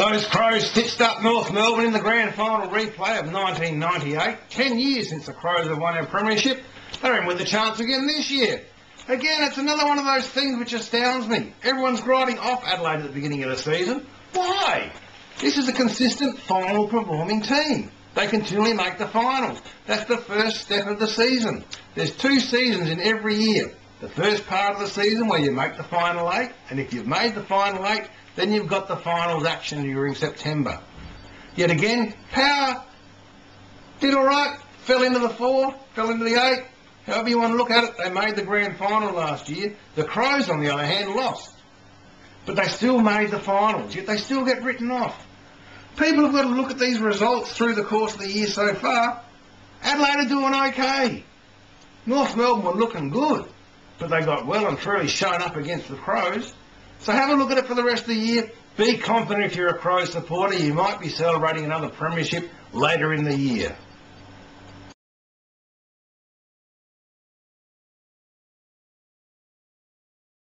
Those Crows stitched up North Melbourne in the grand final replay of 1998. Ten years since the Crows have won our premiership. They're in with a chance again this year. Again, it's another one of those things which astounds me. Everyone's writing off Adelaide at the beginning of the season. Why? This is a consistent final performing team. They continually make the finals. That's the first step of the season. There's two seasons in every year. The first part of the season where you make the final eight, and if you've made the final eight, then you've got the finals action during September. Yet again, Power did all right, fell into the four, fell into the eight. However you want to look at it, they made the grand final last year. The Crows, on the other hand, lost. But they still made the finals, yet they still get written off. People have got to look at these results through the course of the year so far. Adelaide are doing okay. North Melbourne were looking good, but they got well and truly shown up against the Crows. So have a look at it for the rest of the year. Be confident if you're a Crow supporter, you might be celebrating another premiership later in the year.